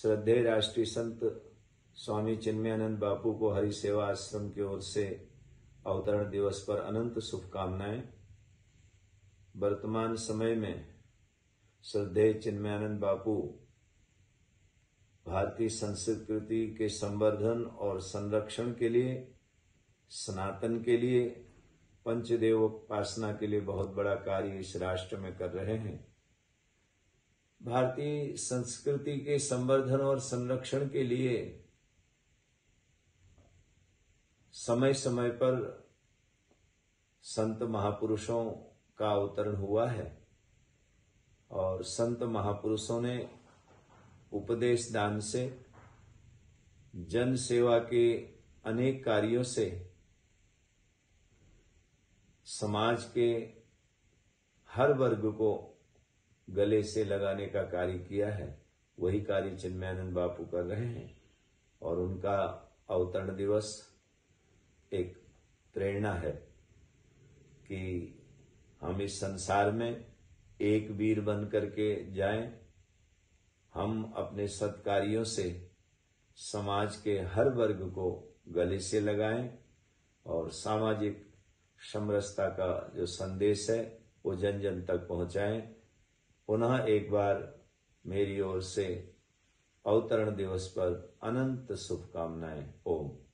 श्रद्धेय राष्ट्रीय संत स्वामी चिन्मयानंद बापू को हरि सेवा आश्रम की ओर से अवतरण दिवस पर अनंत शुभकामनाएँ। वर्तमान समय में श्रद्धेय चिन्मयानंद बापू भारतीय संस्कृति के संवर्धन और संरक्षण के लिए, सनातन के लिए पंचदेव उपासना के लिए बहुत बड़ा कार्य इस राष्ट्र में कर रहे हैं। भारतीय संस्कृति के संवर्धन और संरक्षण के लिए समय समय पर संत महापुरुषों का अवतरण हुआ है और संत महापुरुषों ने उपदेश दान से, जन सेवा के अनेक कार्यों से समाज के हर वर्ग को गले से लगाने का कार्य किया है, वही कार्य चिन्मयानंद बापू कर रहे हैं। और उनका अवतरण दिवस एक प्रेरणा है कि हम इस संसार में एक वीर बन करके जाएँ। हम अपने सत्कार्यों से समाज के हर वर्ग को गले से लगाएँ और सामाजिक समरसता का जो संदेश है, वो जन जन तक पहुंचाएँ। पुनः एक बार मेरी ओर से अवतरण दिवस पर अनंत शुभकामनाएँ। ओम।